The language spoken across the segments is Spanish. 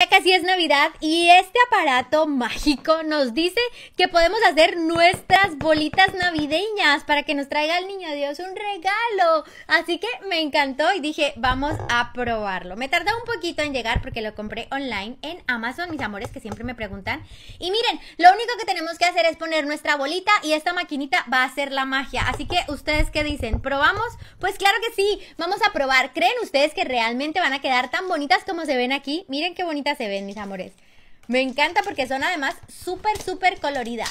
Ya casi es Navidad y este aparato mágico nos dice que podemos hacer nuestras bolitas navideñas para que nos traiga el niño Dios un regalo. Así que me encantó y dije, vamos a probarlo. Me tardó un poquito en llegar porque lo compré online en Amazon, mis amores, que siempre me preguntan. Y miren, lo único que tenemos que hacer es poner nuestra bolita y esta maquinita va a hacer la magia. Así que, ¿ustedes qué dicen? ¿Probamos? Pues claro que sí, vamos a probar. ¿Creen ustedes que realmente van a quedar tan bonitas como se ven aquí? Miren qué bonitas se ven, mis amores. Me encanta porque son además súper, súper coloridas.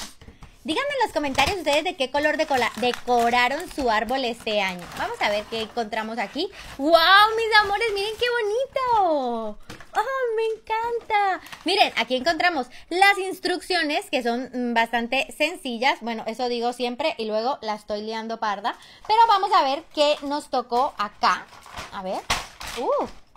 Díganme en los comentarios ustedes de qué color decoraron su árbol este año. Vamos a ver qué encontramos aquí. ¡Wow, mis amores! ¡Miren qué bonito! ¡Oh, me encanta! Miren, aquí encontramos las instrucciones que son mm, bastante sencillas. Bueno, eso digo siempre y luego la estoy liando parda. Pero vamos a ver qué nos tocó acá. A ver. ¡Uh!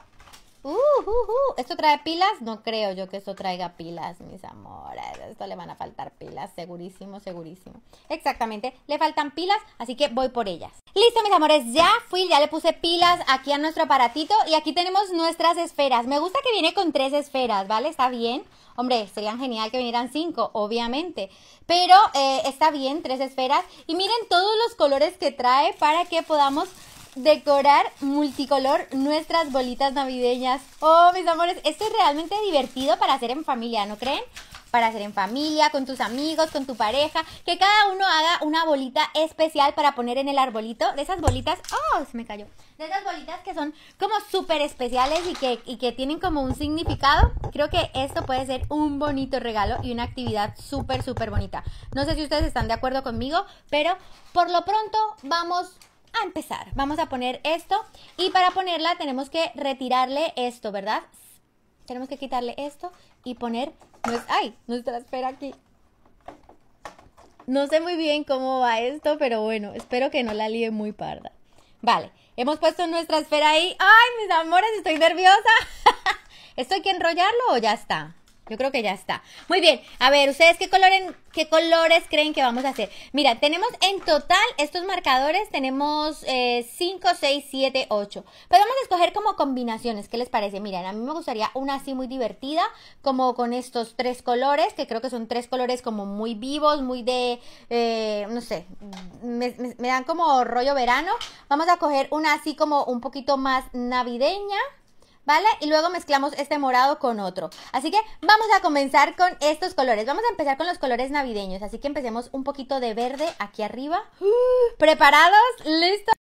Uh, uh, uh. ¿Esto trae pilas? No creo yo que esto traiga pilas, mis amores. Esto le van a faltar pilas, segurísimo, segurísimo. Exactamente, le faltan pilas, así que voy por ellas. Listo, mis amores, ya fui, ya le puse pilas aquí a nuestro aparatito y aquí tenemos nuestras esferas. Me gusta que viene con tres esferas, ¿vale? Está bien. Hombre, serían genial que vinieran cinco, obviamente. Pero eh, está bien, tres esferas. Y miren todos los colores que trae para que podamos decorar multicolor nuestras bolitas navideñas. Oh, mis amores, esto es realmente divertido para hacer en familia, ¿no creen? Para hacer en familia, con tus amigos, con tu pareja, que cada uno haga una bolita especial para poner en el arbolito. De esas bolitas, oh, se me cayó. De esas bolitas que son como súper especiales y que, y que tienen como un significado. Creo que esto puede ser un bonito regalo y una actividad súper, súper bonita. No sé si ustedes están de acuerdo conmigo, pero por lo pronto vamos a empezar. Vamos a poner esto y para ponerla tenemos que retirarle esto, ¿verdad? Tenemos que quitarle esto y poner ay, nuestra esfera aquí. No sé muy bien cómo va esto, pero bueno, espero que no la líe muy parda. Vale, hemos puesto nuestra esfera ahí. ¡Ay, mis amores, estoy nerviosa! ¿Esto hay que enrollarlo o ya está? Yo creo que ya está. Muy bien. A ver, ¿ustedes qué, qué colores creen que vamos a hacer? Mira, tenemos en total estos marcadores, tenemos 5, 6, 7, 8. Podemos escoger como combinaciones. ¿Qué les parece? Miren, a mí me gustaría una así muy divertida, como con estos tres colores, que creo que son tres colores como muy vivos, muy de, eh, no sé, me, me dan como rollo verano. Vamos a coger una así como un poquito más navideña. ¿Vale? Y luego mezclamos este morado con otro. Así que vamos a comenzar con estos colores. Vamos a empezar con los colores navideños. Así que empecemos un poquito de verde aquí arriba. ¿Preparados? ¿Listos?